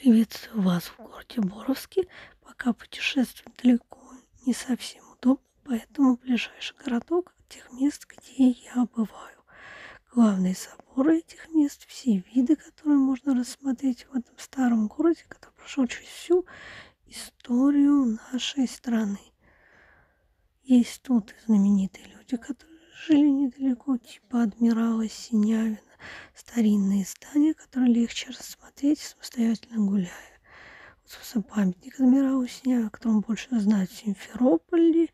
Приветствую вас в городе Боровске. Пока путешествовать далеко не совсем удобно, поэтому ближайший городок от тех мест, где я бываю. Главные соборы этих мест, все виды, которые можно рассмотреть в этом старом городе, который прошел через всю историю нашей страны. Есть тут и знаменитые люди, которые жили недалеко, типа адмирала Синявина, старинные здания, которые легче рассмотреть, самостоятельно гуляя. Вот, собственно, памятник адмиралу Синявину, о котором больше знают в Симферополе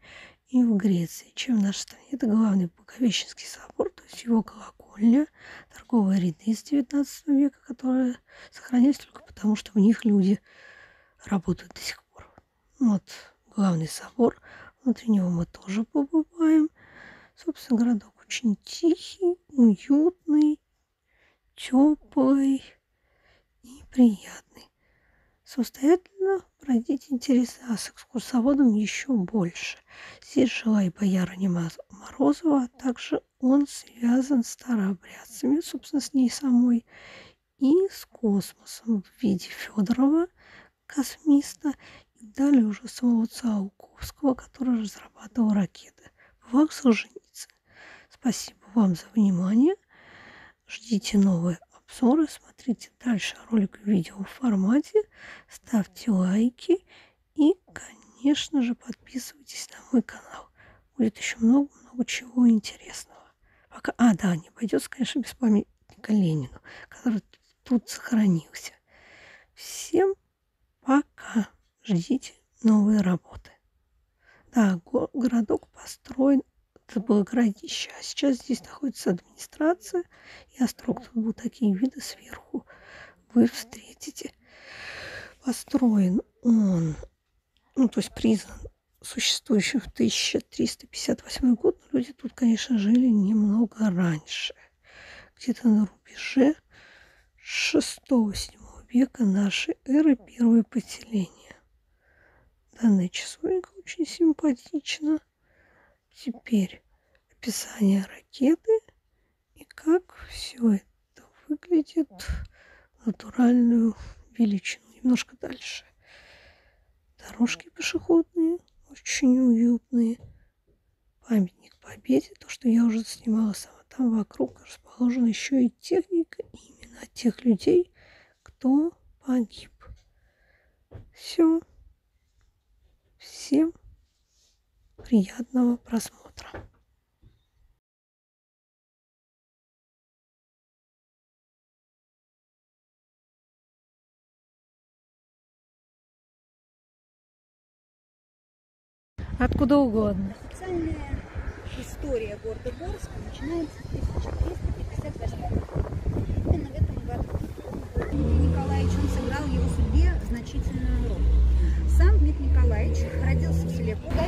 и в Греции, чем в нашей стране. Это главный Боговещенский собор, то есть его колокольня, торговые ряды из XIX века, которые сохранились только потому, что в них люди работают до сих пор. Вот главный собор, внутри него мы тоже побываем. Собственно, городок очень тихий, уютный, теплый и приятный. Самостоятельно пройдите интересно, а с экскурсоводом еще больше. Здесь жила и боярыня Морозова, а также он связан с старообрядцами, собственно, с ней самой, и с космосом в виде Федорова, космиста, и далее уже самого Циолковского, который разрабатывал ракеты. Бывал Солженицын. Спасибо вам за внимание. Ждите новые обзоры, смотрите дальше ролик в видео формате, ставьте лайки и, конечно же, подписывайтесь на мой канал. Будет еще много-много чего интересного. Пока... А, да, не пойдет, конечно, без памятника Ленину, который тут сохранился. Всем пока. Ждите новые работы. Да, городок построен это было городище. А сейчас здесь находится администрация и острог. Тут будут такие виды сверху. Вы встретите. Построен он, ну, то есть признан существующим в 1358 год. Но люди тут, конечно, жили немного раньше. Где-то на рубеже 6-7 века нашей эры первое поселение. Данная часовенька очень симпатична. Теперь описание ракеты и как все это выглядит в натуральную величину. Немножко дальше. Дорожки пешеходные, очень уютные. Памятник Победе, то, что я уже снимала сама. Там вокруг расположена еще и техника именно тех людей, кто погиб. Все. Всем Приятного просмотра. Откуда угодно. Официальная история города Борска начинается с 1358 года. Именно в этом году Николаевич он сыграл в его судьбе значительную роль. Сам Дмитрий Николаевич родился в селе Благовещенский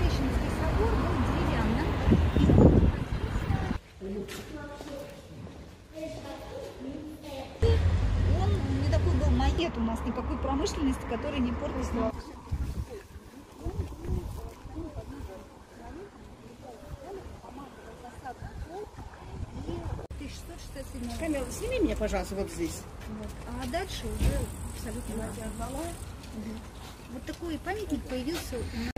он не такой был макет у нас, никакой промышленности, которая не портила. Камера, сними меня, пожалуйста, вот здесь. Вот. А дальше уже абсолютно угу. Вот такой памятник появился у нас.